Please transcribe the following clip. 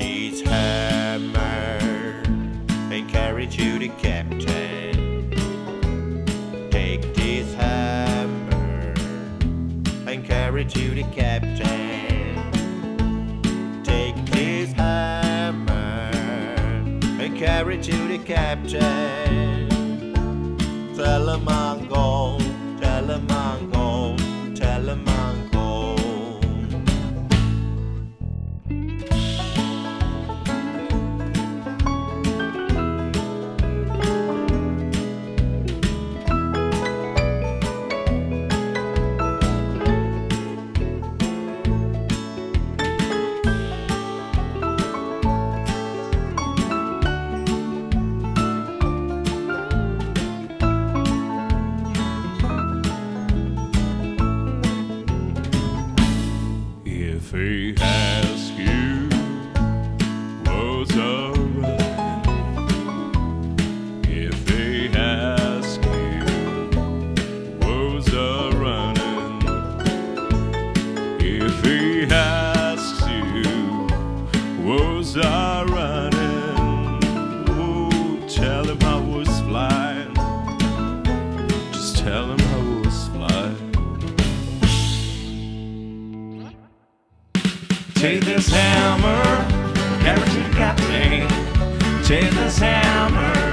this hammer and carry to the captain. Take this hammer and carry to the captain. Take this hammer and carry to the captain. Tell him You if you running, if he asks you running, oh, tell him I was flying. Just tell him Take this hammer, carry to the captain. Take this hammer,